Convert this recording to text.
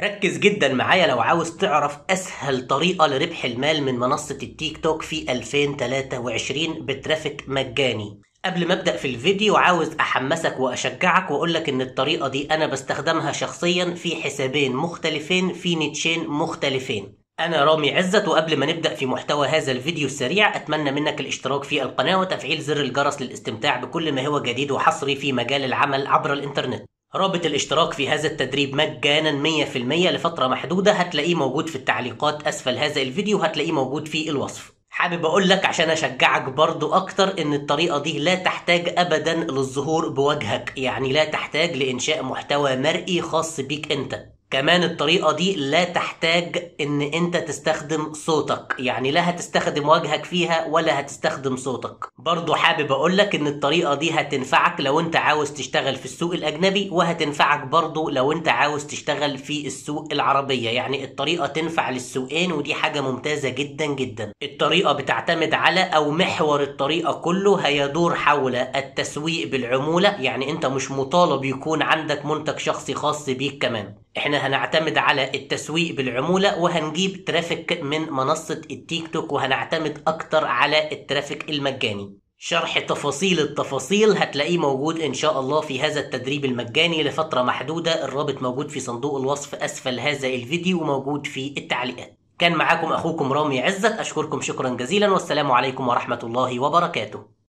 ركز جدا معايا لو عاوز تعرف أسهل طريقة لربح المال من منصة التيك توك في 2023 بترافيك مجاني. قبل ما أبدأ في الفيديو عاوز أحمسك وأشجعك واقول لك إن الطريقة دي أنا بستخدمها شخصيا في حسابين مختلفين في نيتشين مختلفين. أنا رامي عزت وقبل ما نبدأ في محتوى هذا الفيديو السريع أتمنى منك الاشتراك في القناة وتفعيل زر الجرس للاستمتاع بكل ما هو جديد وحصري في مجال العمل عبر الإنترنت. رابط الاشتراك في هذا التدريب مجانا 100% لفترة محدودة هتلاقيه موجود في التعليقات أسفل هذا الفيديو هتلاقيه موجود في الوصف. حابب أقول لك عشان أشجعك برضو أكتر إن الطريقة دي لا تحتاج أبدا للظهور بوجهك يعني لا تحتاج لإنشاء محتوى مرئي خاص بيك أنت. كمان الطريقة دي لا تحتاج إن أنت تستخدم صوتك يعني لا هتستخدم وجهك فيها ولا هتستخدم صوتك. برضو حابب أقولك إن الطريقة دي هتنفعك لو أنت عاوز تشتغل في السوق الأجنبي وهتنفعك برضو لو أنت عاوز تشتغل في السوق العربية. يعني الطريقة تنفع للسوقين ودي حاجة ممتازة جدا جدا. الطريقة بتعتمد على أو محور الطريقة كله هيدور حول التسويق بالعمولة. يعني أنت مش مطالب يكون عندك منتج شخصي خاص بيك كمان. إحنا هنعتمد على التسويق بالعمولة وهنجيب traffic من منصة التيك توك وهنعتمد أكتر على ال traffic المجاني. شرح تفاصيل التفاصيل هتلاقيه موجود إن شاء الله في هذا التدريب المجاني لفترة محدودة. الرابط موجود في صندوق الوصف أسفل هذا الفيديو وموجود في التعليقات. كان معاكم أخوكم رامي عزت. أشكركم شكرا جزيلا. والسلام عليكم ورحمة الله وبركاته.